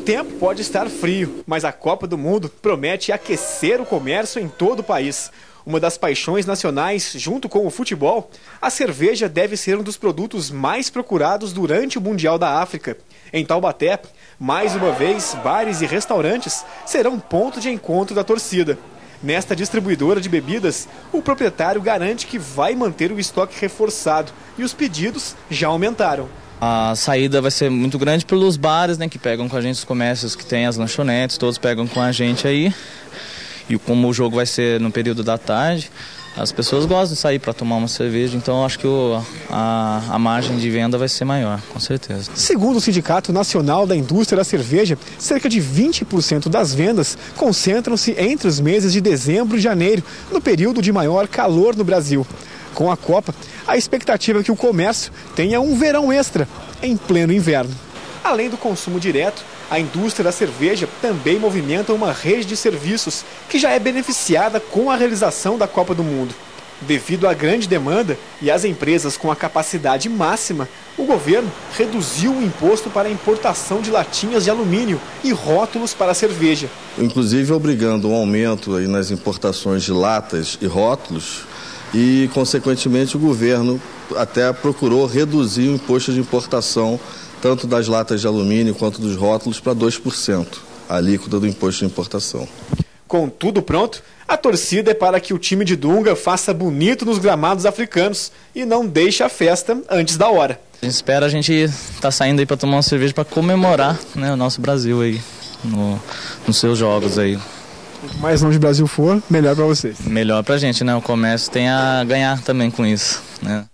tempo pode estar frio, mas a Copa do Mundo promete aquecer o comércio em todo o país. Uma das paixões nacionais, junto com o futebol, a cerveja deve ser um dos produtos mais procurados durante o Mundial da África. Em Taubaté, mais uma vez, bares e restaurantes serão ponto de encontro da torcida. Nesta distribuidora de bebidas, o proprietário garante que vai manter o estoque reforçado e os pedidos já aumentaram. A saída vai ser muito grande pelos bares, né, que pegam com a gente os comércios que tem as lanchonetes, todos pegam com a gente aí. E como o jogo vai ser no período da tarde, as pessoas gostam de sair para tomar uma cerveja, então acho que o, a, a margem de venda vai ser maior, com certeza. Segundo o Sindicato Nacional da Indústria da Cerveja, cerca de 20% das vendas concentram-se entre os meses de dezembro e janeiro, no período de maior calor no Brasil. Com a Copa, a expectativa é que o comércio tenha um verão extra em pleno inverno. Além do consumo direto, a indústria da cerveja também movimenta uma rede de serviços que já é beneficiada com a realização da Copa do Mundo. Devido à grande demanda e às empresas com a capacidade máxima, o governo reduziu o imposto para a importação de latinhas de alumínio e rótulos para a cerveja. Inclusive obrigando um aumento nas importações de latas e rótulos e, consequentemente, o governo até procurou reduzir o imposto de importação tanto das latas de alumínio quanto dos rótulos para 2%, a alíquota do imposto de importação. Com tudo pronto, a torcida é para que o time de Dunga faça bonito nos gramados africanos e não deixe a festa antes da hora. A gente espera a gente estar tá saindo aí para tomar uma cerveja para comemorar né, o nosso Brasil aí no, nos seus jogos aí. Quanto mais longe o Brasil for, melhor para vocês. Melhor para a gente, né? O comércio tem a ganhar também com isso, né?